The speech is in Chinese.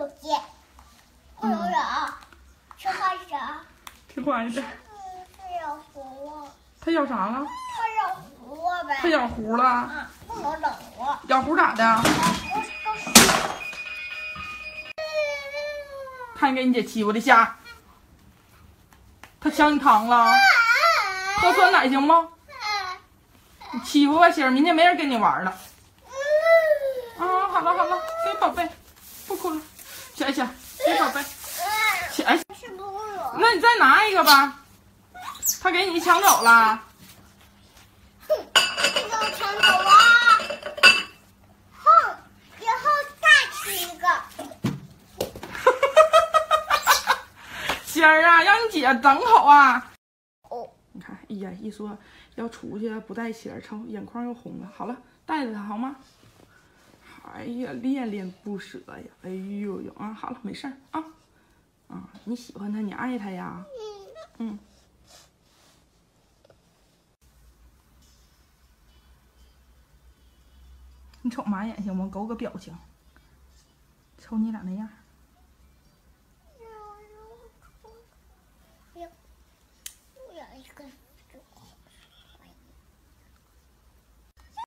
有鸡，不有咬，吃花生，挺乖的。嗯，它咬糊了，它咬啥了？它咬糊了呗。它咬糊了。啊，不能。咬糊咋的？咬糊刚。看你给你姐欺负的下。它抢你糖了？喝酸奶行吗？你欺负吧，星儿，明天没人跟你玩了。啊，好了好了，给宝贝，起来起来，给宝贝。那你再拿一个吧。他给你抢走了。哼，这个抢走了。哼，以后再吃一个。仙儿啊，让你姐等会啊。哦，你看，哎呀，一说要出去不带气儿，瞅眼眶又红了。好了，带着他好吗？哎呀，恋恋不舍呀！哎呦呦啊，好了，没事儿啊。啊，你喜欢他，你爱他呀。嗯。你瞅马眼行吗？给我个表情。瞅你俩那样。